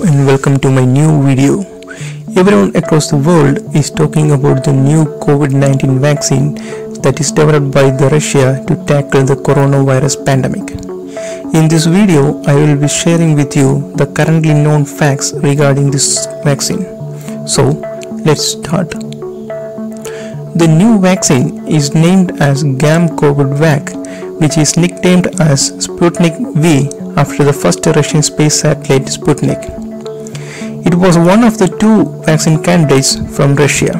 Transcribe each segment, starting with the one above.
welcome to my new video. Everyone across the world is talking about the new COVID-19 vaccine that is developed by the Russia to tackle the coronavirus pandemic. In this video, I will be sharing with you the currently known facts regarding this vaccine. So, let's start. The new vaccine is named as GAM COVID Vac, which is nicknamed as Sputnik V after the first Russian space satellite Sputnik. Was one of the two vaccine candidates from Russia.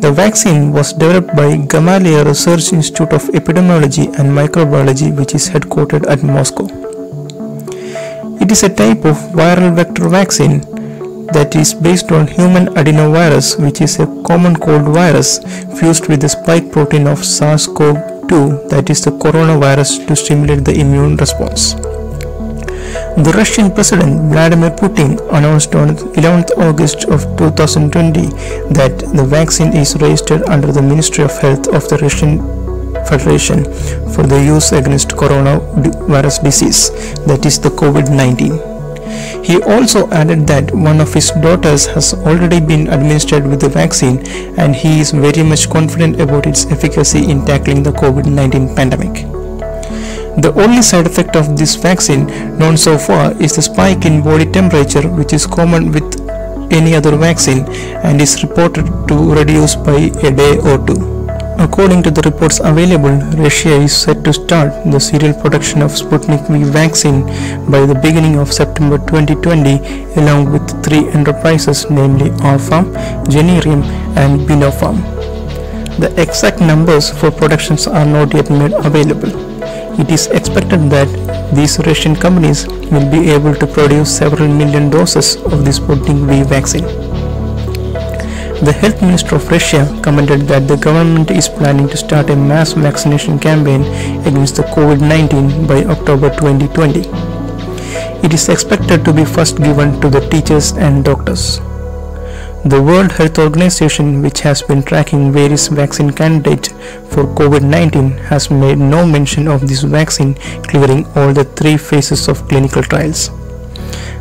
The vaccine was developed by Gamaleya Research Institute of Epidemiology and Microbiology which is headquartered at Moscow. It is a type of viral vector vaccine that is based on human adenovirus which is a common cold virus fused with the spike protein of SARS-CoV-2 that is the coronavirus to stimulate the immune response. The Russian President Vladimir Putin announced on 11th August of 2020 that the vaccine is registered under the Ministry of Health of the Russian Federation for the use against coronavirus disease that is the COVID-19. He also added that one of his daughters has already been administered with the vaccine and he is very much confident about its efficacy in tackling the COVID-19 pandemic. The only side effect of this vaccine known so far is the spike in body temperature which is common with any other vaccine and is reported to reduce by a day or two. According to the reports available, Russia is set to start the serial production of Sputnik V vaccine by the beginning of September 2020 along with three enterprises namely R-Pharm, Generium and Binnopharm. The exact numbers for productions are not yet made available. It is expected that these Russian companies will be able to produce several million doses of the Sputnik V vaccine. The health minister of Russia commented that the government is planning to start a mass vaccination campaign against the COVID-19 by October 2020. It is expected to be first given to the teachers and doctors. The World Health Organization, which has been tracking various vaccine candidates for COVID-19, has made no mention of this vaccine clearing all the three phases of clinical trials.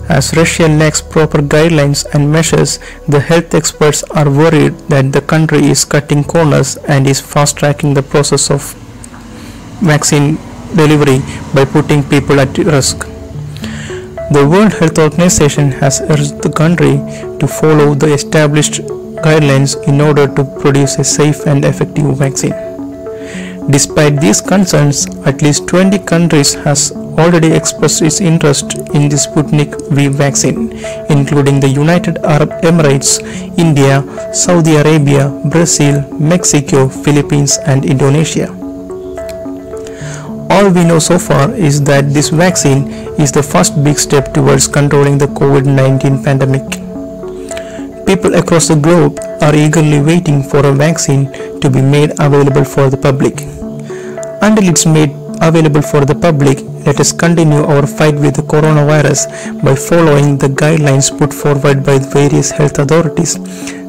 As Russia lacks proper guidelines and measures, the health experts are worried that the country is cutting corners and is fast-tracking the process of vaccine delivery by putting people at risk. The World Health Organization has urged the country to follow the established guidelines in order to produce a safe and effective vaccine. Despite these concerns, at least 20 countries has already expressed its interest in the Sputnik V vaccine, including the United Arab Emirates, India, Saudi Arabia, Brazil, Mexico, Philippines and Indonesia. All we know so far is that this vaccine is the first big step towards controlling the COVID-19 pandemic. People across the globe are eagerly waiting for a vaccine to be made available for the public. Until it's made available for the public, let us continue our fight with the coronavirus by following the guidelines put forward by various health authorities,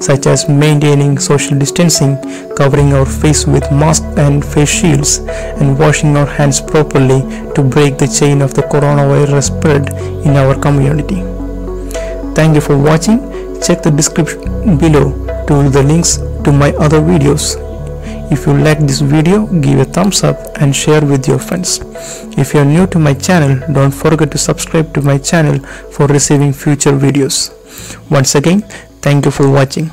such as maintaining social distancing, covering our face with masks and face shields, and washing our hands properly to break the chain of the coronavirus spread in our community. Thank you for watching. Check the description below to the links to my other videos. If you like this video, give a thumbs up and share with your friends. If you are new to my channel, don't forget to subscribe to my channel for receiving future videos. Once again, thank you for watching.